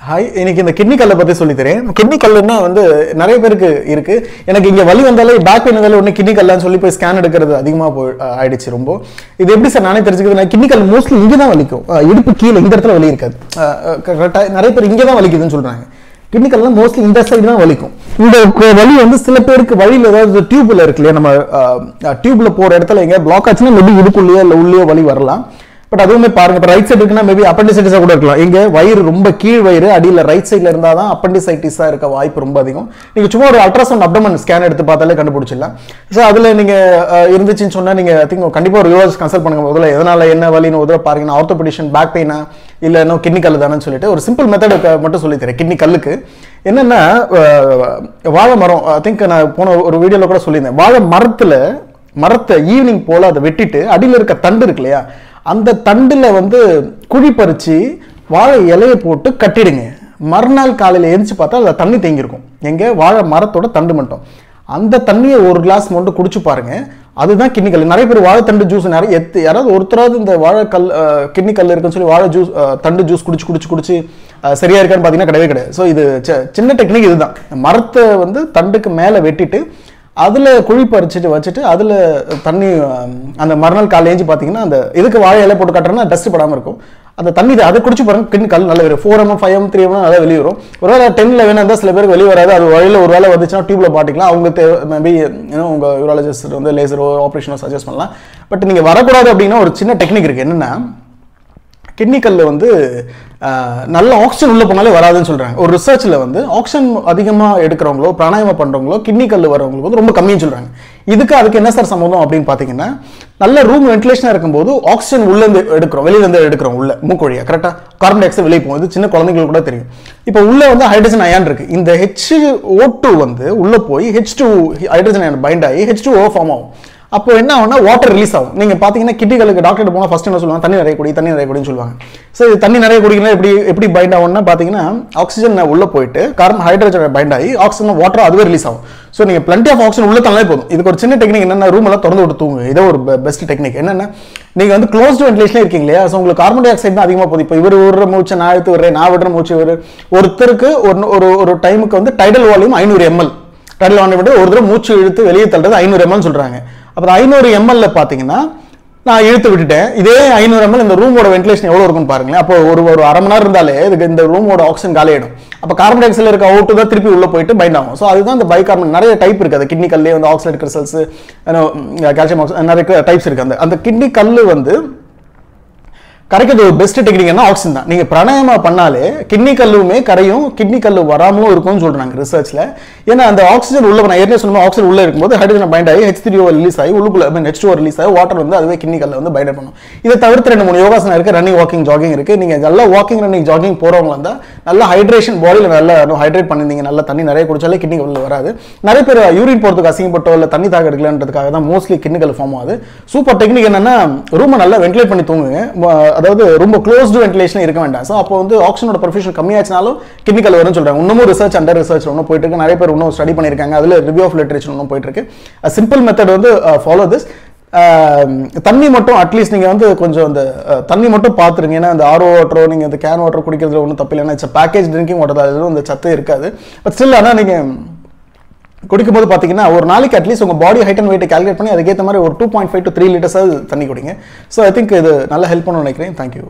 Hi எனக்கு இந்த kidney கல்லை பற்றி சொல்லித்தரேன் கிட்னி கல்லுன்னா வந்து நிறைய பேருக்கு இருக்குது எனக்கு இங்கே வலி வந்தாலே பேக் பெயின் வந்தாலே ஒன்று கிட்னி கல்லான்னு சொல்லி போய் ஸ்கேன் எடுக்கிறது அதிகமாக போய் ஆயிடுச்சு ரொம்ப. இது எப்படி சார் நானே தெரிஞ்சுக்கிறது? நான் கிட்னி கல் மோஸ்ட்லி இங்கே தான் வலிக்கும் இடுப்பு கீழே இந்த இடத்துல வலி இருக்காது. கரெக்டாக நிறைய பேர் இங்கே தான் வலிக்குதுன்னு சொல்கிறாங்க கிட்னி கல்லாம் மோஸ்ட்லி இந்த சைடு தான் வலிக்கும். இந்த வலி வந்து சில பேருக்கு வழியில் ஏதாவது டியூப்ல இருக்கு இல்லையா? நம்ம டியூப்ல போகிற இடத்துல எங்கேயா பிளாக் ஆச்சுன்னா மேபி இதுக்குள்ளேயோ இல்லை உள்ளேயோ வலி வரலாம். பட் அதுவுமே பாருங்க இப்போ ரைட் சைடு இருக்குன்னா மேபி அப்பண்டிசைட்டிஸாக கூட இருக்கலாம். இங்கே வயிறு ரொம்ப கீழ் வயிறு அடியில் ரைட் சைடில் இருந்தால் தான் அப்பண்டிசைட்டிஸாக இருக்க வாய்ப்பு ரொம்ப அதிகம். நீங்கள் சும்மா ஒரு அல்ட்ராசவுண்ட் அப்டமன் ஸ்கேன் எடுத்து பார்த்தாலே கண்டுபிடிச்சிடலாம். ஸோ அதில் நீங்கள் இருந்துச்சுன்னு சொன்னால் நீங்கள் திங்க் கண்டிப்பாக ஒரு யூஎஸ் கன்சல்ட் பண்ணுங்க. முதல்ல எதனால் என்ன வலின்னு உதவ பாருங்கன்னா பாருங்க ஆர்த்தோபெடிஷன் பேக் பெயினா இல்லை இன்னும் கிட்னி கல் தானேன்னு சொல்லிட்டு ஒரு சிம்பிள் மெத்தட் மட்டும் சொல்லித்தரேன் கிட்னி கல்லுக்கு. என்னென்னா வாழை மரம் ஐ திங்க் நான் போன ஒரு வீடியோவில் கூட சொல்லியிருந்தேன். வாழை மரத்தில் மரத்தை ஈவினிங் போல் அதை வெட்டிட்டு அடியில் இருக்க தண்டு இருக்கு இல்லையா அந்த தண்டில் வந்து குழி பறித்து வாழை இலையை போட்டு கட்டிடுங்க. மறுநாள் காலையில் எந்திரிச்சு பார்த்தா அதில் தண்ணி தேங்கியிருக்கும். எங்கே? வாழை மரத்தோட தண்டு மட்டும். அந்த தண்ணியை ஒரு கிளாஸ் மட்டும் குடிச்சு பாருங்க. அதுதான் கிண்ணிக்கல். நிறைய பேர் வாழைத்தண்டு ஜூஸ் நிறைய எத்து யாராவது ஒருத்தராவது இந்த வாழைக்கல் அஹ், இருக்குன்னு சொல்லி வாழை ஜூஸ் தண்டு ஜூஸ் குடிச்சு குடிச்சு குடிச்சு சரியா இருக்கான்னு பார்த்தீங்கன்னா கிடையவே கிடையாது. ஸோ இது சின்ன டெக்னிக் இதுதான். மரத்தை வந்து தண்டுக்கு மேலே வெட்டிட்டு அதில் குழி பறிச்சுட்டு வச்சுட்டு அதில் தண்ணி அந்த மறுநாள் காலையில் ஏஞ்சி பார்த்தீங்கன்னா அந்த இதுக்கு வாழை இலை போட்டு கட்டுறோன்னா டஸ்ட் படாமல் இருக்கும். அந்த தண்ணி அதை குடிச்சு பாருங்க கிட்னி கல் நல்லா வரும் four M five M three M நல்லா வெளியே வரும். ஒருவேளை டென்னில் வேணும் இருந்தால் சில பேருக்கு வெளியே வராது. அது வழியில் ஒரு வேலை வந்துச்சுன்னா டியூப்ல பாட்டிக்கலாம் அவங்க தேவை மேபி ஏன்னா உங்கள் யூராலஜிஸ்ட் வந்து லேசரோ ஆப்ரேஷனோ சஜஸ்ட் பண்ணலாம். பட் நீங்கள் வரக்கூடாது அப்படின்னா ஒரு சின்ன டெக்னிக் இருக்குது என்னென்னா கிட்னி வந்து நல்ல ஆக்சிஜன் உள்ள போனாலே வராதுன்னு சொல்றாங்க. ஒரு ரிசர்ச்ல வந்து ஆக்சிஜன் அதிகமா எடுக்கிறவங்களோ பிராணாயாமம் பண்றவங்களோ கிட்னி கல் வரவங்களுக்கு வந்து ரொம்ப கம்மின்னு சொல்றாங்க. இதுக்கு அதுக்கு என்ன சார் சம்மந்தம் அப்படின்னு பாத்தீங்கன்னா நல்ல ரூம் வென்டிலேஷனா இருக்கும்போது ஆக்சிஜன் உள்ள இருந்து எடுக்கிறோம் வெளியில இருந்து எடுக்கிறோம் உள்ள மூக்கொழியா கரெக்டா கார்பன் டை ஆக்சைடு வெளியே போகுது சின்ன குழந்தைங்களுக்கு கூட தெரியும். இப்போ உள்ள வந்து ஹைட்ரஜன் அயான் இருக்கு. இந்த ஹெச் ஓ டூ வந்து உள்ள போய் H two hydrogen ion bind ஆகி ஹெச் டூ ஓ ஃபார்ம் ஆகும். அப்போ என்ன ஆகும்னா வாட்டர் ரிலீஸ் ஆகும். நீங்க பாத்தீங்கன்னா கிட்டிகளுக்கு டாக்டர் போனால் ஃபர்ஸ்ட் என்ன சொல்லுவாங்க? தண்ணி நிறைய குடி தண்ணி நிறைய குடின்னு சொல்லுவாங்க. ஸோ இது தண்ணி நிறைய குடிக்கலாம் எப்படி எப்படி பைண்ட் ஆகும்னா பாத்தீங்கன்னா ஆக்சிஜன் உள்ள போயிட்டு கார்பன் ஹைட்ரஜன் பைண்ட் ஆகி ஆக்சிஜன் வாட்டர் அதுவே ரிலீஸ் ஆகும். ஸோ நீங்க பிளண்டி ஆஃப் ஆக்சிஜன் உள்ள தந்தாலே போதும். இதுக்கு ஒரு சின்ன டெக்னிக் என்னன்னா ரூம் எல்லாம் திறந்து விட்டு தூங்கு இதோ ஒரு பெஸ்ட் டெக்னிக் என்னன்னா நீங்க வந்து க்ளோஸ்டு வென்டிலேஷன் இருக்கீங்க இல்லையா? ஸோ உங்களுக்கு கார்பன் டை ஆக்சைடு தான் அதிகமாக போகுது. இப்போ இவர் விடுற மூச்சு நான் எடுத்து விடுறேன் நான் விடுற மூச்சு ஒரு ஒருத்தருக்கு ஒரு ஒரு ஒரு டைமுக்கு வந்து டைடல் வால்யூம் ஐநூறு எம்எல் டைடல் வால்யூம் விட்டு ஒரு தடவை மூச்சு இழுத்து வெளியே தள்ளுறது ஐநூறு எம்எல் சொல்றாங்க. அப்புறம் ஐநூறு எம்எல்ல பார்த்தீங்கன்னா நான் இழுத்து விட்டுட்டேன். இதே ஐநூறு எம்எல் இந்த ரூமோட வென்டிலேஷன் எவ்வளோ இருக்குன்னு பாருங்களேன். அப்போ ஒரு ஒரு அரை மணி நேரம் இருந்தாலே இதுக்கு இந்த ரூமோட ஆக்சிஜன் காலியாயிடும். அப்போ கார்பன் டை ஆக்சைடில் இருக்க அவுட்டு தான் திருப்பி உள்ளே போயிட்டு பைண்ட் ஆகும். ஸோ அதுதான் இந்த பைகார்பன் நிறைய டைப் இருக்குது அது கிட்னி கல்லே வந்து ஆக்சைடு கிறிசல்ஸ் கால்சியம் ஆக்சைடு நிறைய டைப்ஸ் இருக்குது அந்த அந்த கிட்னி கல் வந்து கரைக்கிறது ஒரு பெஸ்ட் டெக்னிக்னா என்ன ஆக்சிஜன் தான். நீங்கள் பிராணாயமா பண்ணாலே கிட்னி கல்லுமே கரையும் கிட்னி கல்லு வராமலும் இருக்கும்னு சொல்கிறாங்க ரிசர்ச்ல ஏன்னா அந்த ஆக்சிஜன் உள்ள நான் ஏற்கனவே சொன்ன ஆக்சிஜன் உள்ளே இருக்கும்போது ஹைட்ரஜன் பைண்ட் ஆகி ஹெச் த்ரீ ரிலீஸ் ஆகி உள்ளுக்குள்ள மீன் ஹெச் டூ ரிலீஸ் ஆகி வாட்டர் வந்து அதுவே கிட்னி கல்ல வந்து பைண்ட் பண்ணும். இதை தவிர்த்து ரெண்டு மூணு யோகாசனம் இருக்குது ரன்னிங் வாக்கிங் ஜாகிங் இருக்குது நீங்கள் நல்லா வாக்கிங் ரன்னிங் ஜாகிங் போகிறவங்க இருந்தா நல்ல ஹைட்ரேஷன் பாடியில் நல்லா ஹைட்ரேட் பண்ணிருந்தீங்க நல்லா தண்ணி நிறைய குடிச்சாலே கிட்னி கல் வராது. நிறைய பேர் யூரின் போறதுக்கு அசிங்கப்பட்டோ இல்லை தண்ணி தாக எடுக்கலன்றதுக்காக தான் மோஸ்ட்லி கிட்னிகல் ஃபார்ம் ஆகுது. சூப்பர் டெக்னிக் என்னன்னா ரூமை நல்லா வென்டிலேட் பண்ணி தூங்குங்க. அதாவது ரொம்ப க்ளோஸ்டு வென்டிலேஷன் இருக்க வேண்டாம். ஸோ அப்போ வந்து ஆக்சிஜனோட ப்ரொஃபஷன் கம்மியாச்சுனாலும் கிட்னி வரும்னு சொல்கிறாங்க இன்னமும் ரிசர்ச் அண்டர் ரிசர்ச் ஒன்றும் போயிட்டு இருக்கு. நிறைய பேர் இன்னும் ஸ்டடி பண்ணியிருக்காங்க. அதில் ரிவ்யூ ஆஃப் லிட்ரேச்சர் ஒன்றும் போயிட்டு இருக்கு. சிம்பிள் மெத்தட் வந்து uh, ஃபாலோ திஸ் தண்ணி மட்டும் அட்லீஸ்ட் நீங்கள் வந்து கொஞ்சம் அந்த தண்ணி மட்டும் பார்த்துருங்க ஏன்னா அந்த ஆர்ஓ வாட்டரோ நீங்கள் அந்த கேன் வாட்டர் குடிக்கிறதுல ஒன்றும் தப்பு இல்லை ஏன்னா பேக்கேஜ் ட்ரிங்கிங் வாட்டர் அதில் அந்த சத்தே இருக்காது. பட் ஸ்டில் ஆனால் நீங்கள் குடிக்கும்போது பார்த்தீங்கன்னா ஒரு நாளைக்கு அட்லீஸ்ட் உங்கள் பாடி ஹைட் அண்ட் வெயிட்டை கால்குலேட் பண்ணி அதுக்கேற்ற மாதிரி ஒரு two point five to three லிட்டர்ஸாவது தண்ணி குடிங்க. ஸோ ஐ திங்க் இது நல்லா ஹெல்ப் பண்ணணும்னு நினைக்கிறேன். தேங்க்யூ